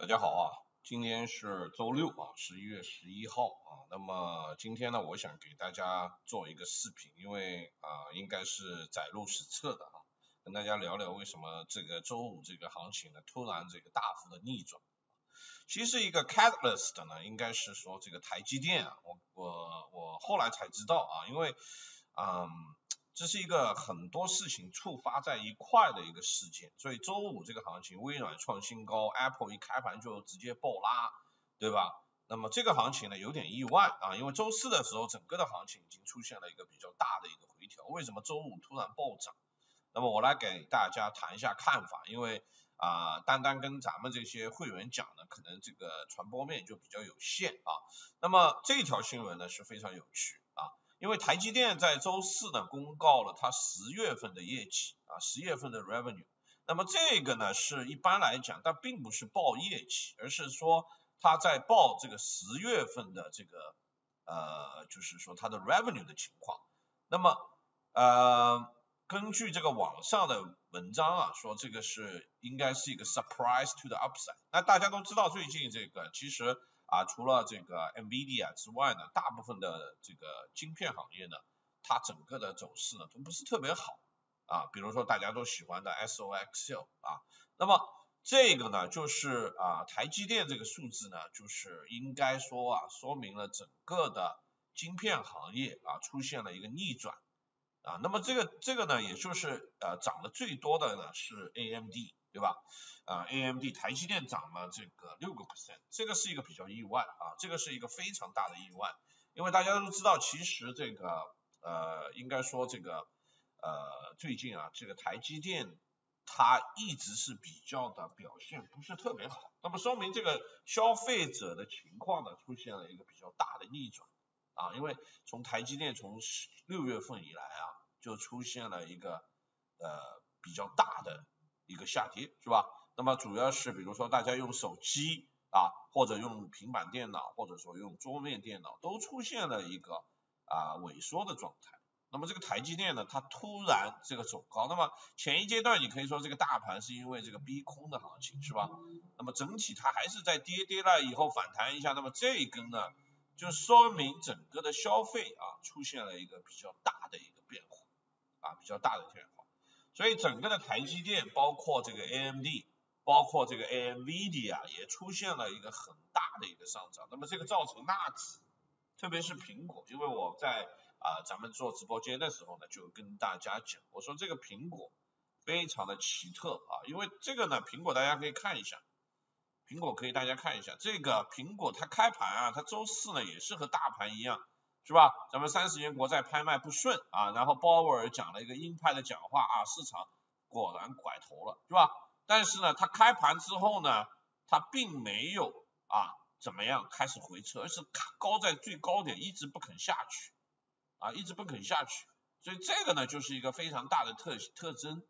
大家好啊，今天是周六啊，十一月十一号啊。那么今天呢，我想给大家做一个视频，因为啊，应该是载入史册的啊，跟大家聊聊为什么这个周五这个行情呢突然这个大幅的逆转。其实一个 catalyst 呢，应该是说这个台积电啊，我我我后来才知道啊，因为嗯。这是一个很多事情触发在一块的一个事件，所以周五这个行情，微软创新高，Apple 一开盘就直接爆拉，对吧？那么这个行情呢有点意外啊，因为周四的时候整个的行情已经出现了一个比较大的一个回调，为什么周五突然暴涨？那么我来给大家谈一下看法，因为啊，单单跟咱们这些会员讲呢，可能这个传播面就比较有限啊。那么这条新闻呢是非常有趣。因为台积电在周四呢公告了它十月份的业绩啊，十月份的 revenue，那么这个呢是一般来讲，但并不是报业绩，而是说它在报这个十月份的这个呃，就是说它的 revenue 的情况。那么呃，根据这个网上的文章啊，说这个是应该是一个 surprise to the upside。那大家都知道最近这个其实。啊，除了这个 NVIDIA 之外呢，大部分的这个晶片行业呢，它整个的走势呢都不是特别好啊。比如说大家都喜欢的 SOXL 啊，那么这个呢就是啊台积电这个数字呢，就是应该说啊，说明了整个的晶片行业啊出现了一个逆转啊。那么这个这个呢，也就是呃涨得最多的呢是 AMD。对吧？啊，AMD 台积电涨了这个六个 percent，这个是一个比较意外啊，这个是一个非常大的意外，因为大家都知道，其实这个呃，应该说这个呃，最近啊，这个台积电它一直是比较的表现不是特别好，那么说明这个消费者的情况呢，出现了一个比较大的逆转啊，因为从台积电从六月份以来啊，就出现了一个呃比较大的。一个下跌是吧？那么主要是比如说大家用手机啊，或者用平板电脑，或者说用桌面电脑，都出现了一个啊萎缩的状态。那么这个台积电呢，它突然这个走高，那么前一阶段你可以说这个大盘是因为这个逼空的行情是吧？那么整体它还是在跌跌了以后反弹一下，那么这一根呢，就说明整个的消费啊出现了一个比较大的一个变化啊，比较大的变化。所以整个的台积电，包括这个 AMD，包括这个 AMD 啊，也出现了一个很大的一个上涨。那么这个造成纳指，特别是苹果，因为我在啊咱们做直播间的时候呢，就跟大家讲，我说这个苹果非常的奇特啊，因为这个呢，苹果大家可以看一下，苹果可以大家看一下，这个苹果它开盘啊，它周四呢也是和大盘一样。是吧？咱们三十年国债拍卖不顺啊，然后鲍威尔讲了一个鹰派的讲话啊，市场果然拐头了，是吧？但是呢，它开盘之后呢，它并没有啊怎么样开始回撤，而是高在最高点一直不肯下去啊，一直不肯下去，所以这个呢就是一个非常大的特特征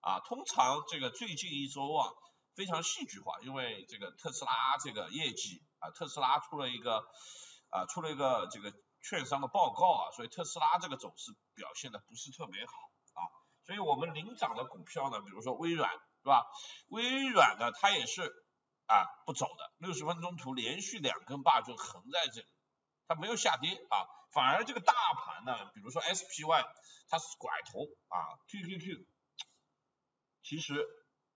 啊。通常这个最近一周啊非常戏剧化，因为这个特斯拉这个业绩啊，特斯拉出了一个啊出了一个这个。券商的报告啊，所以特斯拉这个走势表现的不是特别好啊，所以我们领涨的股票呢，比如说微软是吧？微软呢它也是啊不走的，六十分钟图连续两根棒就横在这里，它没有下跌啊，反而这个大盘呢，比如说 SPY 它是拐头啊，QQQ 其实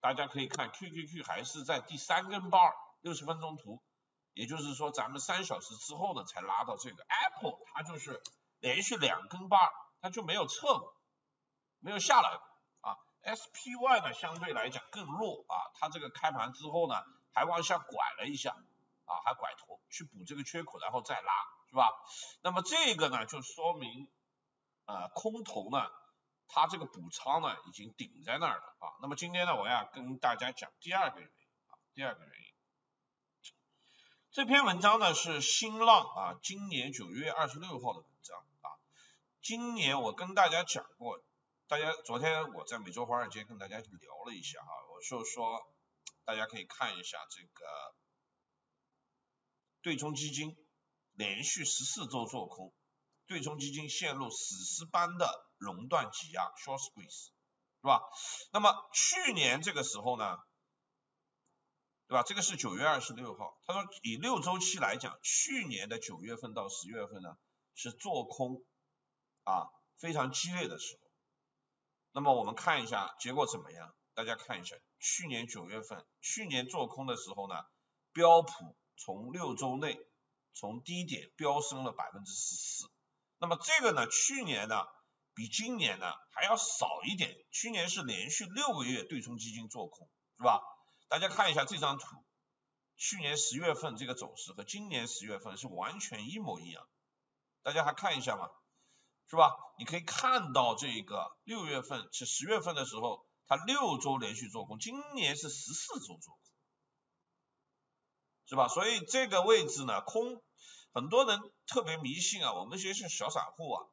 大家可以看 QQQ 还是在第三根棒，六十分钟图。也就是说，咱们三小时之后呢，才拉到这个 Apple，它就是连续两根八，它就没有撤过，没有下来过啊。SPY 呢，相对来讲更弱啊，它这个开盘之后呢，还往下拐了一下啊，还拐头去补这个缺口，然后再拉，是吧？那么这个呢，就说明呃空头呢，它这个补仓呢已经顶在那儿了啊。那么今天呢，我要跟大家讲第二个原因啊，第二个原因。这篇文章呢是新浪啊，今年九月二十六号的文章啊。今年我跟大家讲过，大家昨天我在美洲华尔街跟大家聊了一下啊，我就说大家可以看一下这个对冲基金连续十四周做空，对冲基金陷入史诗般的熔断挤压 （short squeeze），是吧？那么去年这个时候呢？对吧？这个是九月二十六号，他说以六周期来讲，去年的九月份到十月份呢是做空啊非常激烈的时候。那么我们看一下结果怎么样？大家看一下，去年九月份，去年做空的时候呢，标普从六周内从低点飙升了百分之十四。那么这个呢，去年呢比今年呢还要少一点，去年是连续六个月对冲基金做空，是吧？大家看一下这张图，去年十月份这个走势和今年十月份是完全一模一样，大家还看一下吗？是吧？你可以看到这个六月份是十月份的时候，它六周连续做空，今年是十四周做空，是吧？所以这个位置呢，空，很多人特别迷信啊，我们这些小散户啊，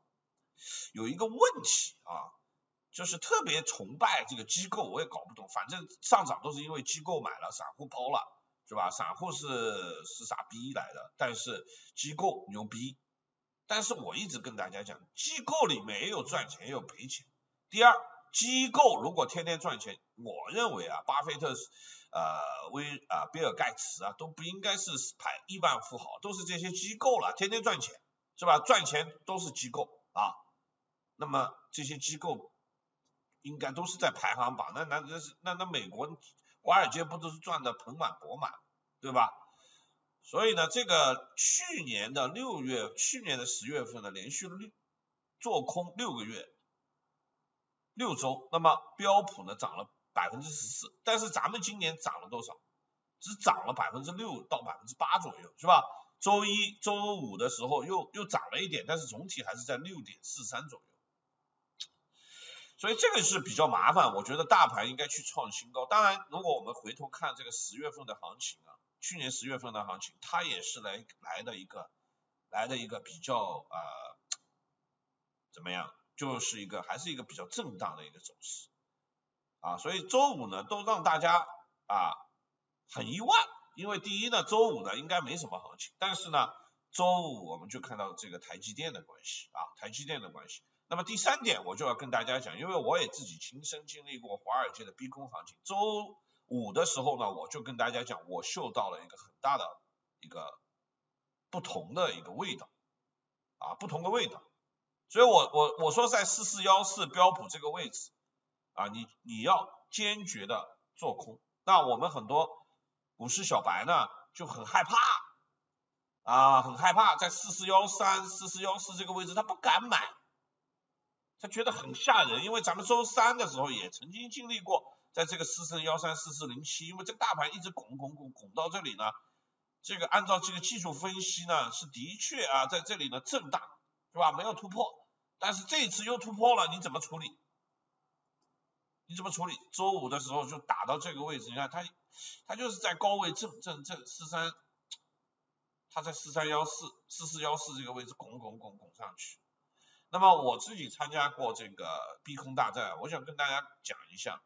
有一个问题啊，就是特别崇拜这个机构，我也搞不懂，反正上涨都是因为机构买了，散户抛了，是吧？散户是是傻逼来的，但是机构牛逼。但是我一直跟大家讲，机构里面也有赚钱也有赔钱。第二，机构如果天天赚钱，我认为啊，巴菲特、呃威啊比尔盖茨啊都不应该是排亿万富豪，都是这些机构了，天天赚钱，是吧？赚钱都是机构啊。那么这些机构应该都是在排行榜，那那那是那那美国华尔街不都是赚的盆满钵满，对吧？所以呢，这个去年的六月，去年的十月份呢，连续六做空六个月，六周，那么标普呢涨了百分之十四，但是咱们今年涨了多少？只涨了百分之六到百分之八左右，是吧？周一周五的时候又又涨了一点，但是总体还是在六点四三左右。所以这个是比较麻烦，我觉得大盘应该去创新高。当然，如果我们回头看这个十月份的行情啊。去年十月份的行情，它也是来来的一个来的一个比较呃怎么样，就是一个还是一个比较震荡的一个走势啊，所以周五呢都让大家啊很意外，因为第一呢周五呢应该没什么行情，但是呢周五我们就看到这个台积电的关系啊，台积电的关系。那么第三点我就要跟大家讲，因为我也自己亲身经历过华尔街的逼空行情，周。五的时候呢，我就跟大家讲，我嗅到了一个很大的一个不同的一个味道啊，不同的味道。所以我我我说在四四幺四标普这个位置啊，你你要坚决的做空。那我们很多股市小白呢就很害怕啊，很害怕在四四幺三、四四幺四这个位置，他不敢买，他觉得很吓人，因为咱们周三的时候也曾经经历过。在这个四四幺三四四零七，因为这个大盘一直拱拱拱拱到这里呢，这个按照这个技术分析呢，是的确啊，在这里呢震荡，是吧？没有突破，但是这一次又突破了，你怎么处理？你怎么处理？周五的时候就打到这个位置，你看它，它就是在高位震震震四三，它在四三幺四四四幺四这个位置拱拱拱拱上去。那么我自己参加过这个逼空大战，我想跟大家讲一下。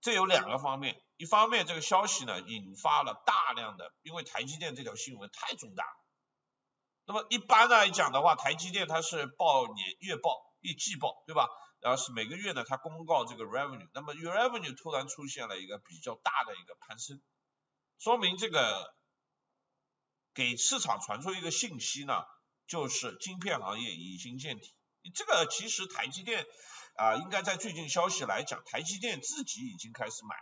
这有两个方面，一方面这个消息呢引发了大量的，因为台积电这条新闻太重大。那么一般来讲的话，台积电它是报年月报、一季报，对吧？然后是每个月呢它公告这个 revenue，那么 revenue 突然出现了一个比较大的一个攀升，说明这个给市场传出一个信息呢，就是晶片行业已经见底。这个其实台积电。啊，应该在最近消息来讲，台积电自己已经开始买，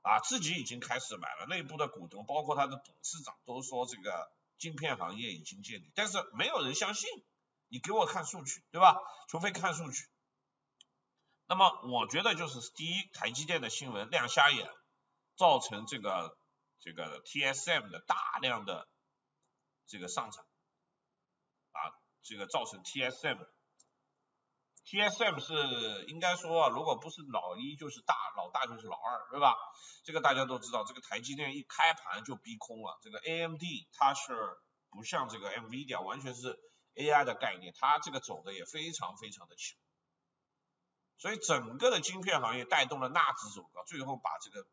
啊，自己已经开始买了，内部的股东，包括他的董事长都说这个晶片行业已经见底，但是没有人相信，你给我看数据，对吧？除非看数据。那么我觉得就是第一，台积电的新闻亮瞎眼，造成这个这个 TSM 的大量的这个上涨，这个造成 TSM。TSM 是应该说，如果不是老一就是大，老大就是老二，对吧？这个大家都知道，这个台积电一开盘就逼空了。这个 AMD 它是不像这个 NVIDIA 完全是 AI 的概念，它这个走的也非常非常的强。所以整个的晶片行业带动了纳指走高，最后把这个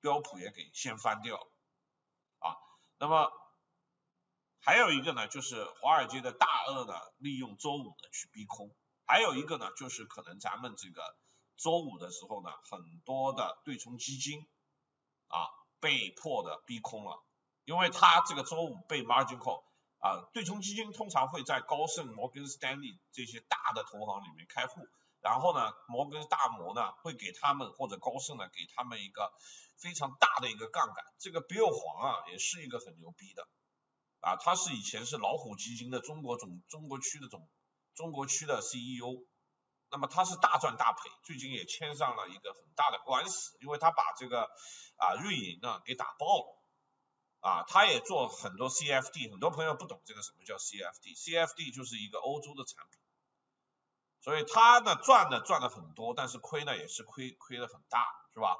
标普也给掀翻掉了啊。那么还有一个呢，就是华尔街的大鳄呢，利用周五呢去逼空。还有一个呢，就是可能咱们这个周五的时候呢，很多的对冲基金啊，被迫的逼空了，因为它这个周五被 margin call 啊，对冲基金通常会在高盛、摩根斯丹利这些大的投行里面开户，然后呢，摩根大摩呢会给他们或者高盛呢给他们一个非常大的一个杠杆，这个 Bill 黄啊也是一个很牛逼的。啊，他是以前是老虎基金的中国总中国区的总中国区的 CEO。那么他是大赚大赔，最近也签上了一个很大的官司，因为他把这个啊瑞银呢给打爆了，啊他也做很多 CFD，很多朋友不懂这个什么叫 CFD，CFD 就是一个欧洲的产品，所以他呢赚呢赚的很多，但是亏呢也是亏亏的很大，是吧？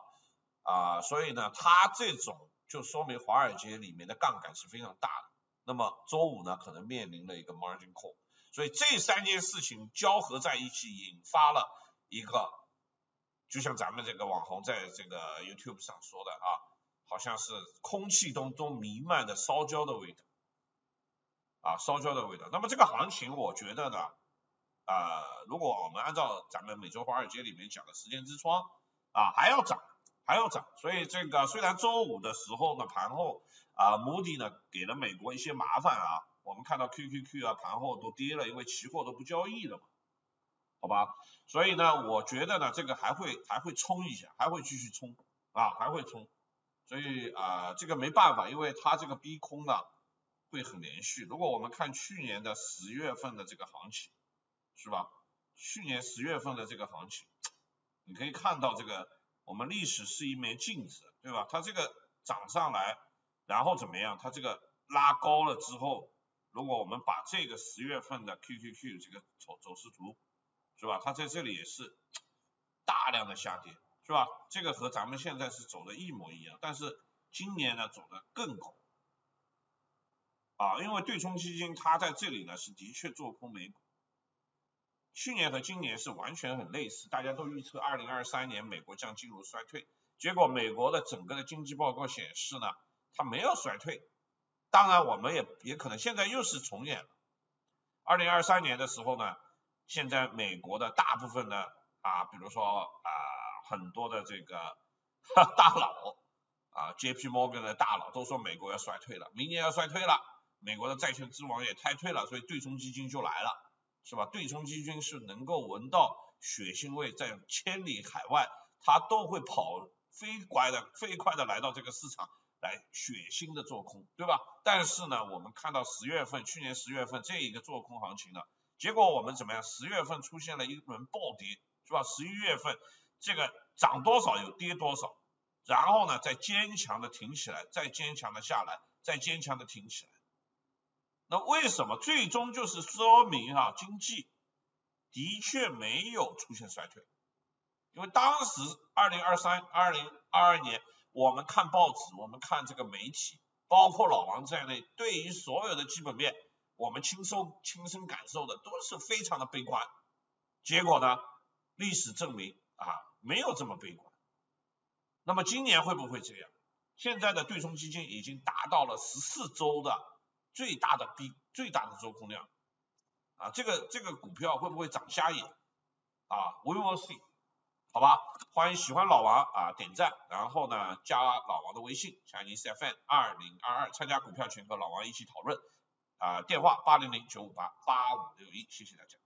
啊所以呢他这种就说明华尔街里面的杠杆是非常大的，那么周五呢可能面临了一个 margin call。所以这三件事情交合在一起，引发了一个，就像咱们这个网红在这个 YouTube 上说的啊，好像是空气中都弥漫的烧焦的味道，啊，烧焦的味道。那么这个行情，我觉得呢，啊，如果我们按照咱们每周华尔街里面讲的时间之窗啊，还要涨，还要涨。所以这个虽然周五的时候呢，盘后啊，穆迪呢给了美国一些麻烦啊。我们看到 QQQ 啊盘后都跌了，因为期货都不交易了嘛，好吧？所以呢，我觉得呢，这个还会还会冲一下，还会继续冲啊，还会冲。所以啊，这个没办法，因为它这个逼空呢会很连续。如果我们看去年的十月份的这个行情，是吧？去年十月份的这个行情，你可以看到这个我们历史是一面镜子，对吧？它这个涨上来，然后怎么样？它这个拉高了之后。如果我们把这个十月份的 QQQ 这个走走势图，是吧？它在这里也是大量的下跌，是吧？这个和咱们现在是走的一模一样，但是今年呢走的更高啊，因为对冲基金它在这里呢是的确做空美股，去年和今年是完全很类似，大家都预测二零二三年美国将进入衰退，结果美国的整个的经济报告显示呢，它没有衰退。当然，我们也也可能现在又是重演了。二零二三年的时候呢，现在美国的大部分的啊，比如说啊，很多的这个大佬啊，J.P. Morgan 的大佬都说美国要衰退了，明年要衰退了，美国的债券之王也衰退了，所以对冲基金就来了，是吧？对冲基金是能够闻到血腥味，在千里海外，它都会跑飞快的飞快的来到这个市场。来血腥的做空，对吧？但是呢，我们看到十月份，去年十月份这一个做空行情呢，结果我们怎么样？十月份出现了一轮暴跌，是吧？十一月份这个涨多少有跌多少，然后呢再坚强的挺起来，再坚强的下来，再坚强的挺起来。那为什么？最终就是说明哈，经济的确没有出现衰退，因为当时二零二三、二零二二年。我们看报纸，我们看这个媒体，包括老王在内，对于所有的基本面，我们亲受亲身感受的都是非常的悲观。结果呢，历史证明啊，没有这么悲观。那么今年会不会这样？现在的对冲基金已经达到了十四周的最大的逼最大的做空量啊，这个这个股票会不会长瞎眼啊？We will see。好吧，欢迎喜欢老王啊点赞，然后呢加老王的微信，小尼 C F N 二零二二，参加股票群和老王一起讨论啊，电话八零零九五八八五六一，谢谢大家。